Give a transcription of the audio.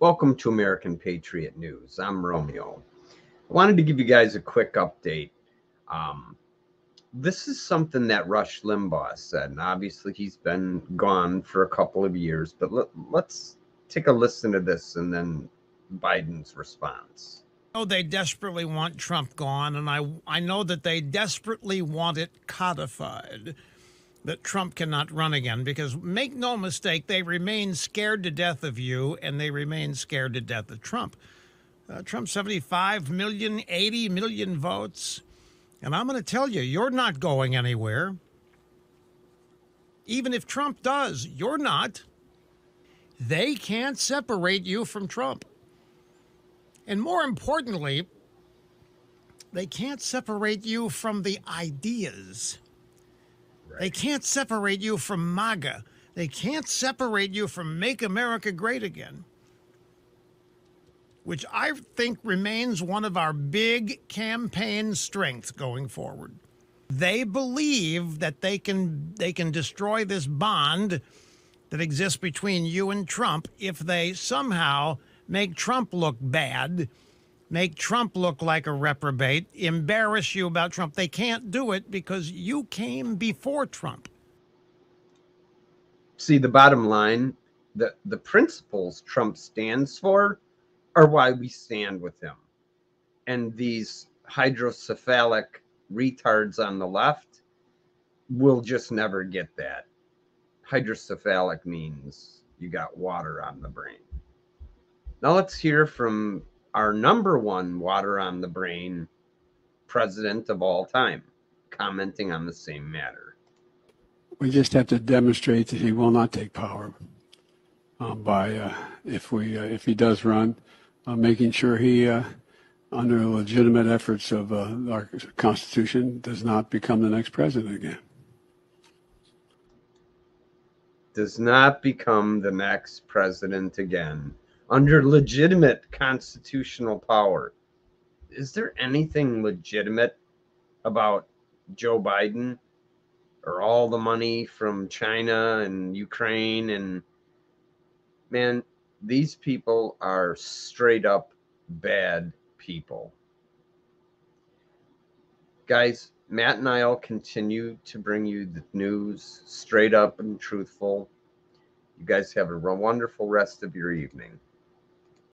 Welcome to American Patriot News. I'm Romeo. I wanted to give you guys a quick update. Um, this is something that Rush Limbaugh said, and obviously he's been gone for a couple of years, but let, let's take a listen to this and then Biden's response. Oh, they desperately want Trump gone, and I I know that they desperately want it codified that Trump cannot run again because make no mistake, they remain scared to death of you and they remain scared to death of Trump. Uh, Trump 75 million, 80 million votes. And I'm going to tell you, you're not going anywhere. Even if Trump does, you're not. They can't separate you from Trump. And more importantly, they can't separate you from the ideas. Right. They can't separate you from MAGA. They can't separate you from Make America Great Again, which I think remains one of our big campaign strengths going forward. They believe that they can they can destroy this bond that exists between you and Trump if they somehow make Trump look bad, make Trump look like a reprobate, embarrass you about Trump. They can't do it because you came before Trump. See, the bottom line, the, the principles Trump stands for are why we stand with him. And these hydrocephalic retards on the left will just never get that. Hydrocephalic means you got water on the brain. Now let's hear from our number one water on the brain president of all time commenting on the same matter. We just have to demonstrate that he will not take power um, by, uh, if we, uh, if he does run, uh, making sure he, uh, under legitimate efforts of uh, our Constitution, does not become the next president again. Does not become the next president again under legitimate constitutional power. Is there anything legitimate about Joe Biden or all the money from China and Ukraine? And man, these people are straight up bad people. Guys, Matt and I'll continue to bring you the news straight up and truthful. You guys have a wonderful rest of your evening.